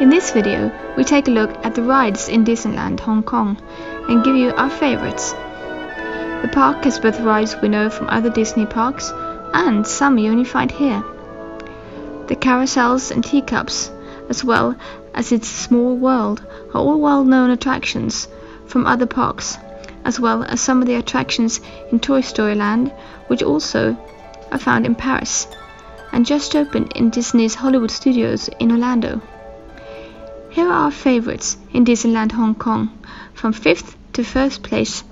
In this video, we take a look at the rides in Disneyland Hong Kong and give you our favorites. The park has both rides we know from other Disney parks and some find here. The carousels and teacups, as well as its small world, are all well-known attractions from other parks, as well as some of the attractions in Toy Story Land, which also are found in Paris and just opened in Disney's Hollywood Studios in Orlando. Here are our favorites in Disneyland Hong Kong, from 5th to 1st place.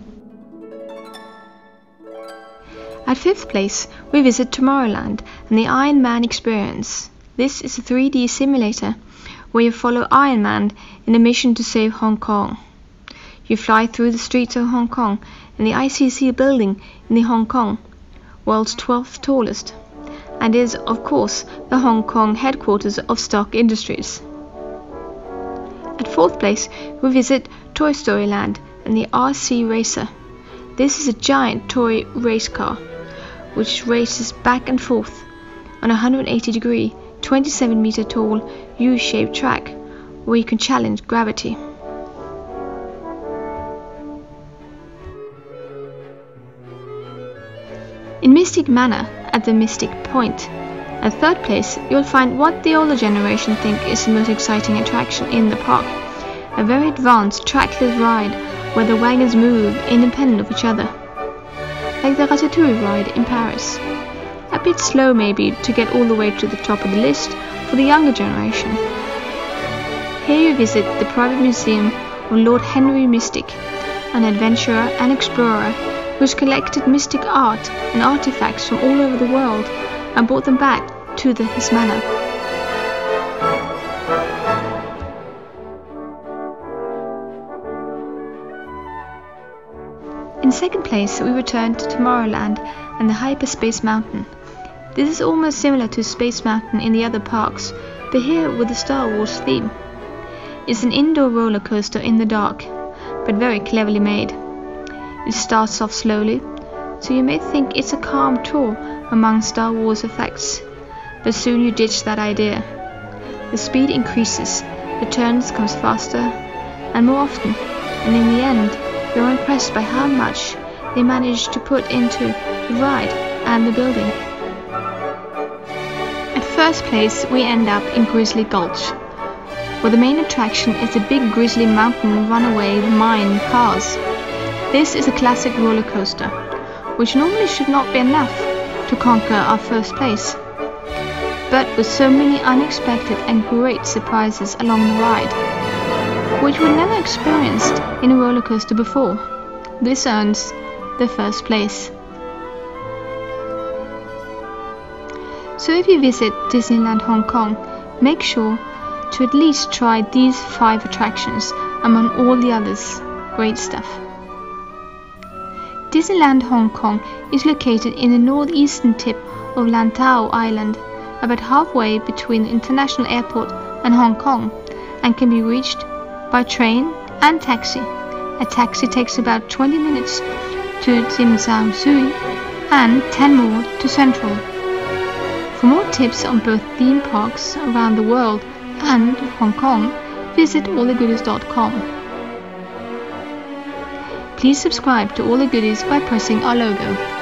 At 5th place, we visit Tomorrowland and the Iron Man experience. This is a 3D simulator where you follow Iron Man in a mission to save Hong Kong. You fly through the streets of Hong Kong in the ICC building in the Hong Kong, world's 12th tallest, and is, of course, the Hong Kong headquarters of Stark Industries. At fourth place, we visit Toy Story Land and the RC Racer. This is a giant toy race car which races back and forth on a 180 degree, 27 meter tall U-shaped track where you can challenge gravity. In Mystic Manor at the Mystic Point, at third place, you'll find what the older generation think is the most exciting attraction in the park. A very advanced trackless ride where the wagons move independent of each other. Like the Ratatouille ride in Paris. A bit slow maybe to get all the way to the top of the list for the younger generation. Here you visit the private museum of Lord Henry Mystic, an adventurer and explorer who's collected mystic art and artifacts from all over the world and brought them back to the, his manor. In second place, we return to Tomorrowland and the Hyperspace Mountain. This is almost similar to Space Mountain in the other parks, but here with the Star Wars theme. It's an indoor roller coaster in the dark, but very cleverly made. It starts off slowly, so you may think it's a calm tour among Star Wars effects, but soon you ditch that idea. The speed increases, the turns comes faster and more often, and in the end, you're impressed by how much they managed to put into the ride and the building. At first place, we end up in Grizzly Gulch, where the main attraction is the big Grizzly Mountain Runaway Mine cars. This is a classic roller coaster, which normally should not be enough to conquer our first place. But with so many unexpected and great surprises along the ride, which we never experienced in a roller coaster before, this earns the first place. So if you visit Disneyland Hong Kong, make sure to at least try these five attractions among all the others. Great stuff. Disneyland Hong Kong is located in the northeastern tip of Lantau Island, about halfway between the international airport and Hong Kong, and can be reached by train and taxi. A taxi takes about 20 minutes to Tsim Sha Tsui and 10 more to Central. For more tips on both theme parks around the world and Hong Kong, visit allthegoodies.com. Please subscribe to All the Goodies by pressing our logo.